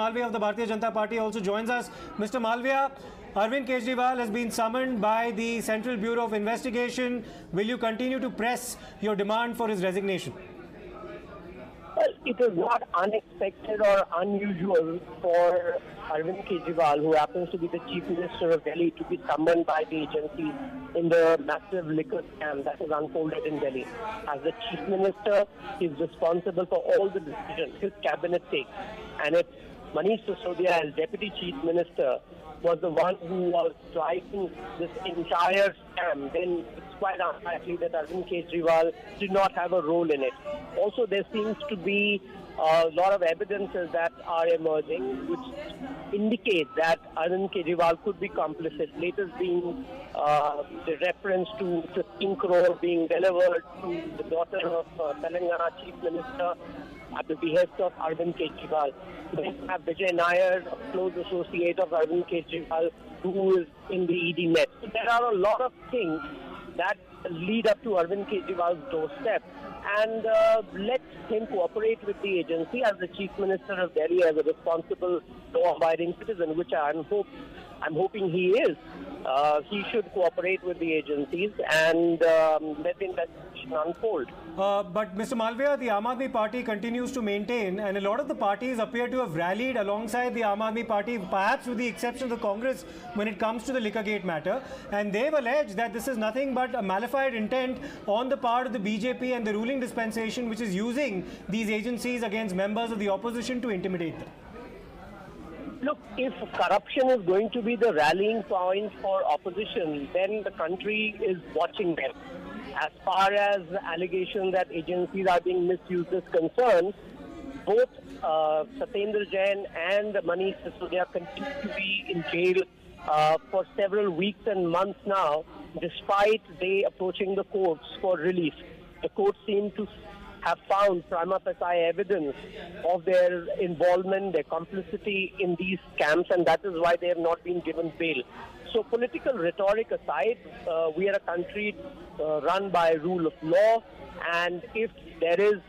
Malviya of the Bharatiya Janata Party also joins us. Mr. Malviya, Arvind Kejriwal has been summoned by the Central Bureau of Investigation. Will you continue to press your demand for his resignation? Well, it is not unexpected or unusual for Arvind Kejriwal, who happens to be the Chief Minister of Delhi, to be summoned by the agency in the massive liquor scam that has unfolded in Delhi. As the Chief Minister, he is responsible for all the decisions his cabinet takes. And it's Manish Sisodia as Deputy Chief Minister was the one who was driving this entire scam, then it's quite unlikely that Arvind Kejriwal did not have a role in it. Also, there seems to be a lot of evidences that are emerging which indicate that Arvind Kejriwal could be complicit. Latest being uh, the reference to 15 crore being delivered to the daughter of uh, Telangana Chief Minister at the behest of Arvind Kejriwal. Then have Vijay Nair, a close associate of Arvind Kejriwal, who is in the ED net. So there are a lot of things that lead up to Arvind Kejriwal's doorstep. And uh, let him cooperate with the agency as the Chief Minister of Delhi, as a responsible, law-abiding citizen, which I'm hope I'm hoping he is. Uh, he should cooperate with the agencies and um, let the investigation unfold. Uh, but Mr. Malviya, the Aam Aadmi Party continues to maintain, and a lot of the parties appear to have rallied alongside the Aam Aadmi Party, perhaps with the exception of the Congress, when it comes to the Liquorgate matter. And they've alleged that this is nothing but a malified intent on the part of the BJP and the ruling dispensation, which is using these agencies against members of the opposition to intimidate them. Look, if corruption is going to be the rallying point for opposition, then the country is watching them. As far as the allegation that agencies are being misused is concerned, both uh, Satyendra Jain and Manish Sisodia continue to be in jail uh, for several weeks and months now, despite they approaching the courts for release. The courts seem to have found prima facie evidence of their involvement, their complicity in these scams, and that is why they have not been given bail. So, political rhetoric aside, uh, we are a country uh, run by rule of law, and if there is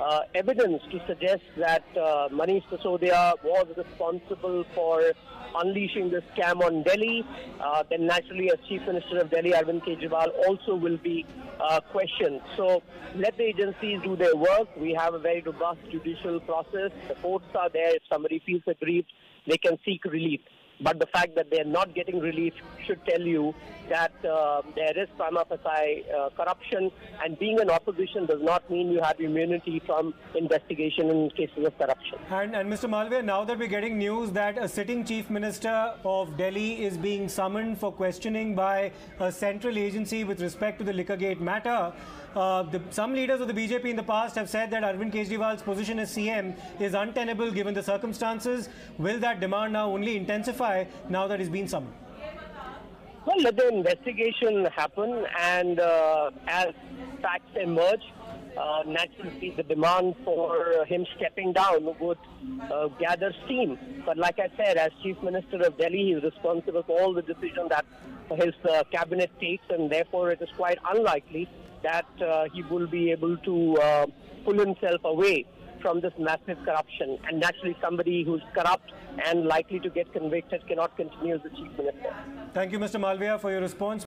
uh, evidence to suggest that uh, Manish Sisodia was responsible for unleashing the scam on Delhi, uh, then naturally as Chief Minister of Delhi, Arvind Kejriwal also will be uh, questioned. So let the agencies do their work. We have a very robust judicial process. The courts are there. If somebody feels aggrieved, they can seek relief. But the fact that they're not getting relief should tell you that uh, there is prima facie uh, corruption, and being an opposition does not mean you have immunity from investigation in cases of corruption. And, and Mr. Malviya, now that we're getting news that a sitting chief minister of Delhi is being summoned for questioning by a central agency with respect to the Liquorgate matter, uh, the, some leaders of the BJP in the past have said that Arvind Kejriwal's position as CM is untenable given the circumstances. Will that demand now only intensify now that he's been summoned? Well, let the investigation happen, and uh, as facts emerge, uh, naturally the demand for him stepping down would uh, gather steam. But like I said, as Chief Minister of Delhi, he is responsible for all the decisions that his uh, cabinet takes, and therefore it is quite unlikely that uh, he will be able to uh, pull himself away from this massive corruption. And naturally, somebody who's corrupt and likely to get convicted cannot continue as the chief minister. Thank you, Mr. Malviya, for your response.